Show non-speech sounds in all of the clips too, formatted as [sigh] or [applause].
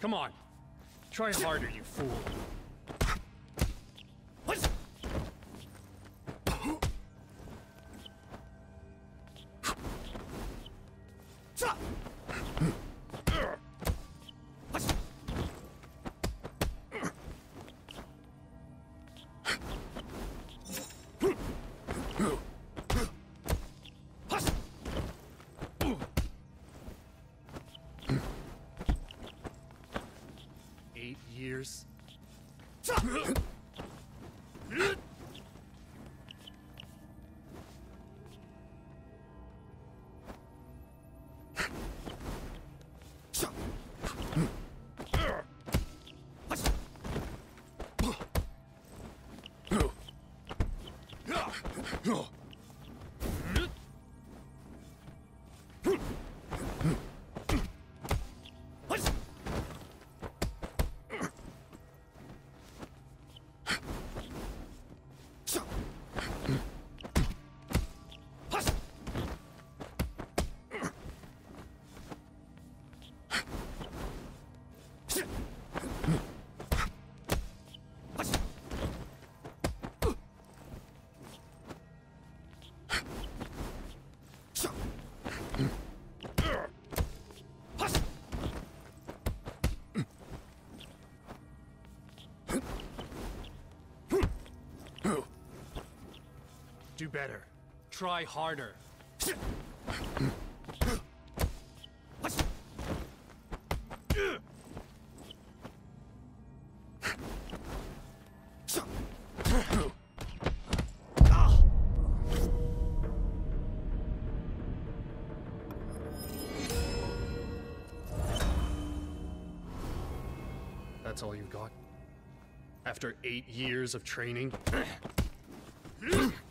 Come on. Try harder, you fool. Eight years. [laughs] Do better. Try harder. That's all you got? After eight years of training? [clears throat]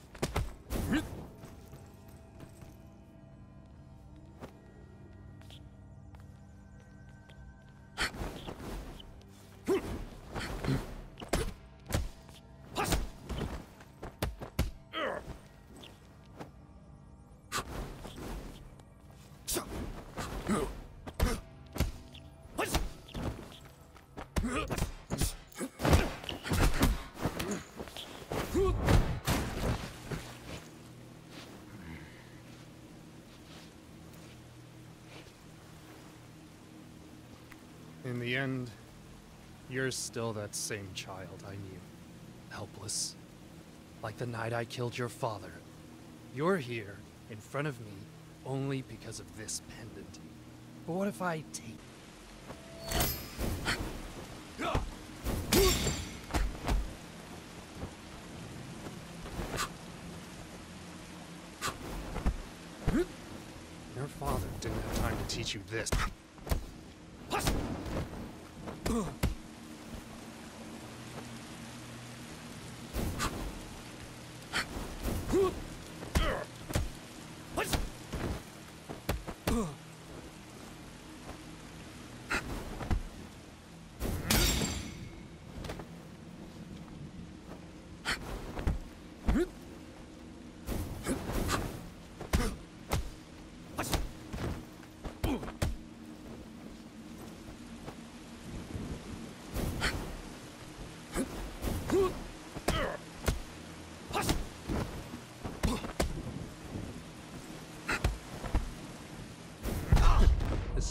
you're still that same child I knew. Helpless. Like the night I killed your father. You're here, in front of me, only because of this pendant. But what if I take. Your father didn't have time to teach you this. Ugh. [coughs] [coughs]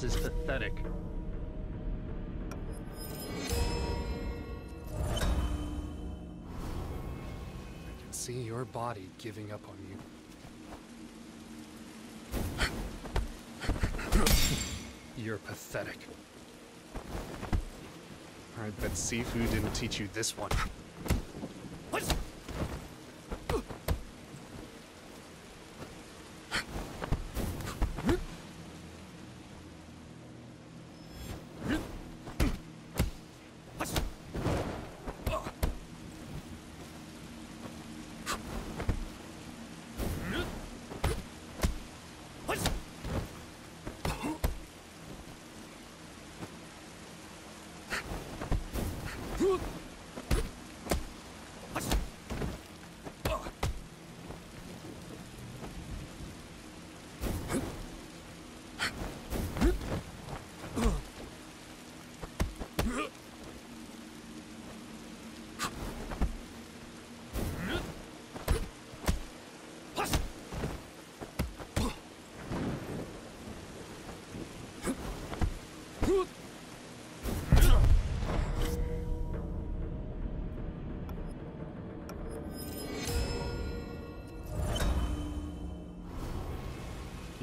This is pathetic. I can see your body giving up on you. You're pathetic. I bet Sifu didn't teach you this one.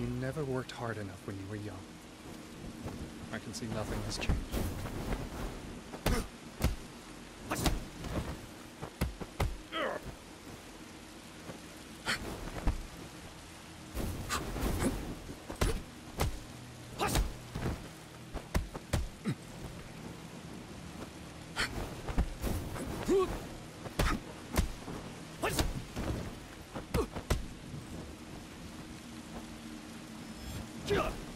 Never worked hard enough when you were young. I can see nothing has changed. Kill him!